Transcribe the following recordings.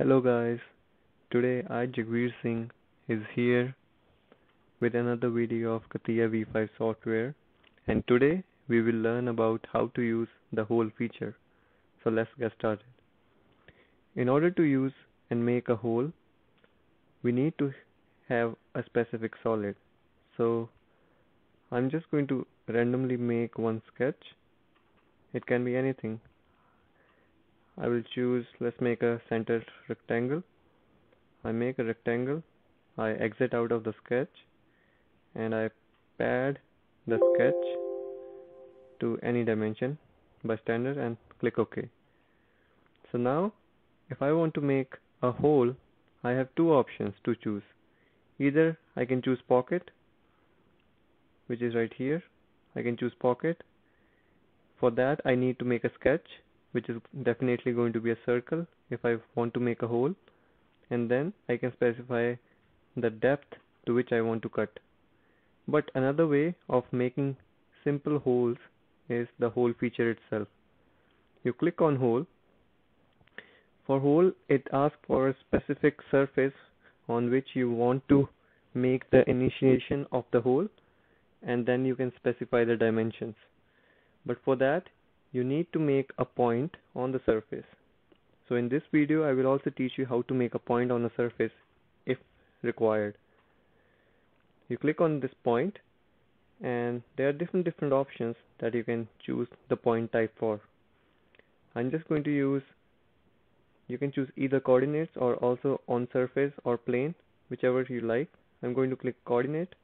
Hello guys, today I Jagveer Singh is here with another video of CATIA V5 software and today we will learn about how to use the hole feature. So let's get started. In order to use and make a hole, we need to have a specific solid. So I'm just going to randomly make one sketch. It can be anything I will choose let's make a center rectangle. I make a rectangle. I exit out of the sketch. And I pad the sketch to any dimension by standard and click OK. So now if I want to make a hole I have two options to choose. Either I can choose pocket which is right here. I can choose pocket. For that I need to make a sketch which is definitely going to be a circle if I want to make a hole. And then I can specify the depth to which I want to cut. But another way of making simple holes is the hole feature itself. You click on hole. For hole it asks for a specific surface on which you want to make the initiation of the hole and then you can specify the dimensions. But for that you need to make a point on the surface. So in this video I will also teach you how to make a point on a surface if required. You click on this point and there are different different options that you can choose the point type for. I'm just going to use you can choose either coordinates or also on surface or plane whichever you like. I'm going to click coordinate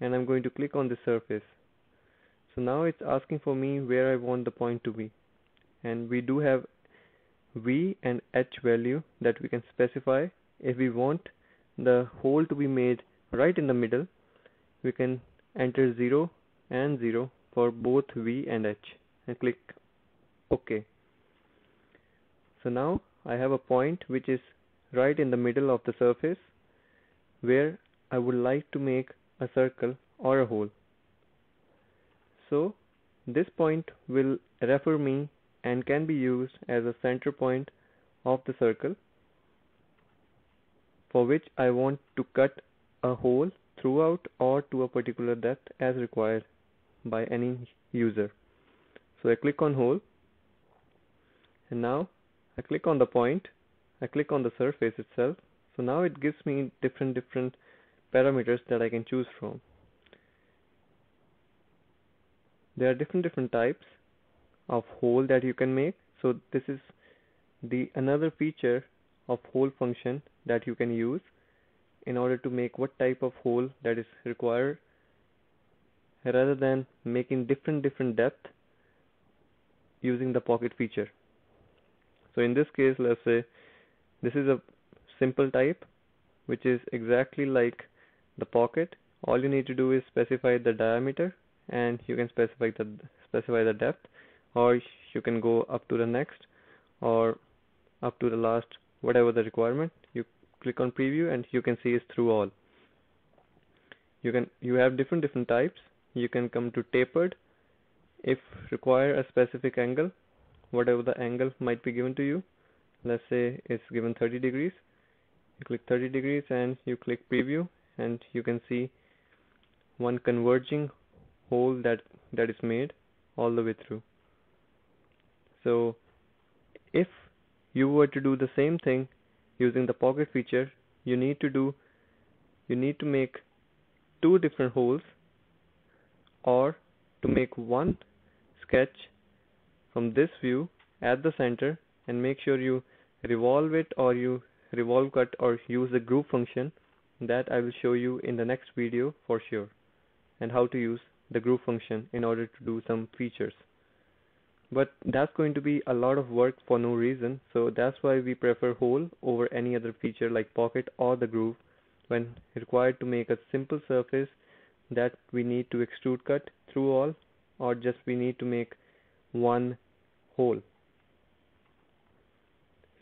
and I'm going to click on the surface so now it's asking for me where I want the point to be. And we do have v and h value that we can specify. If we want the hole to be made right in the middle we can enter 0 and 0 for both v and h and click ok. So now I have a point which is right in the middle of the surface where I would like to make a circle or a hole so this point will refer me and can be used as a center point of the circle for which I want to cut a hole throughout or to a particular depth as required by any user. So I click on hole and now I click on the point, I click on the surface itself. So now it gives me different different parameters that I can choose from there are different different types of hole that you can make. So this is the another feature of hole function that you can use in order to make what type of hole that is required. Rather than making different different depth using the pocket feature. So in this case let's say this is a simple type which is exactly like the pocket. All you need to do is specify the diameter and you can specify the specify the depth or you can go up to the next or up to the last whatever the requirement. You click on preview and you can see it's through all. You can you have different different types. You can come to tapered. If require a specific angle whatever the angle might be given to you let's say it's given 30 degrees you click 30 degrees and you click preview and you can see one converging hole that that is made all the way through. So if you were to do the same thing using the pocket feature you need to do you need to make two different holes or to make one sketch from this view at the center and make sure you revolve it or you revolve cut or use the groove function that I will show you in the next video for sure and how to use the groove function in order to do some features. But that's going to be a lot of work for no reason so that's why we prefer hole over any other feature like pocket or the groove when required to make a simple surface that we need to extrude cut through all or just we need to make one hole.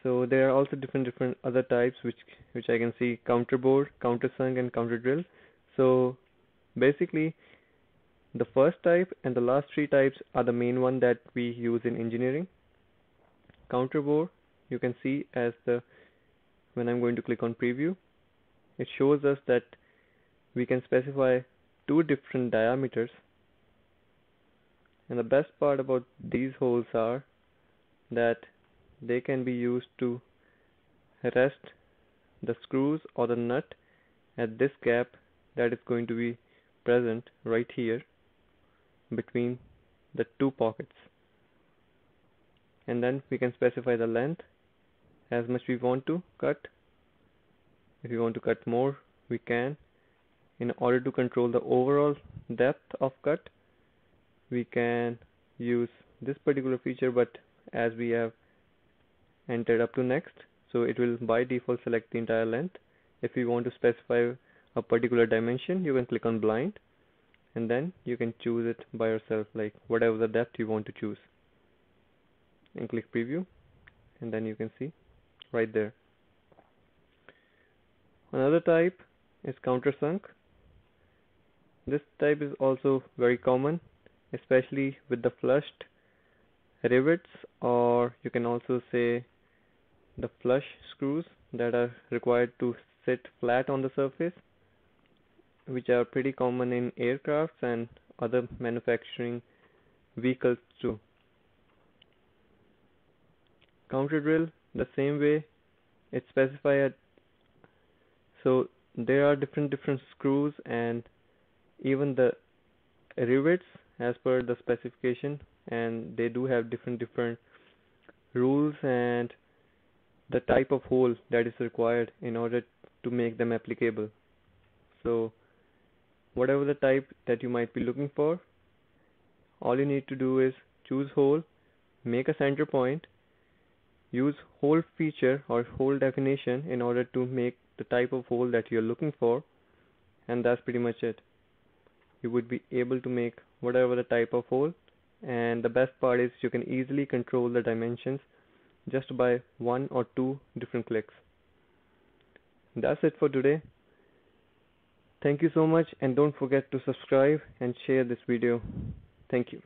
So there are also different different other types which which I can see counter bore countersunk and counter drill. So basically the first type and the last three types are the main one that we use in engineering. Counter bore you can see as the when I'm going to click on preview it shows us that we can specify two different diameters and the best part about these holes are that they can be used to rest the screws or the nut at this gap that is going to be present right here between the two pockets. And then we can specify the length. As much we want to cut if you want to cut more we can. In order to control the overall depth of cut we can use this particular feature but as we have entered up to next so it will by default select the entire length. If you want to specify a particular dimension you can click on blind and then you can choose it by yourself like whatever the depth you want to choose. And click preview and then you can see right there. Another type is countersunk this type is also very common especially with the flushed rivets or you can also say the flush screws that are required to sit flat on the surface which are pretty common in aircrafts and other manufacturing vehicles too. Counter drill the same way. It's specified. So there are different different screws and even the rivets as per the specification and they do have different different rules and the type of hole that is required in order to make them applicable. So whatever the type that you might be looking for. All you need to do is choose hole make a center point use hole feature or hole definition in order to make the type of hole that you're looking for and that's pretty much it. You would be able to make whatever the type of hole and the best part is you can easily control the dimensions just by one or two different clicks. That's it for today thank you so much and don't forget to subscribe and share this video. Thank you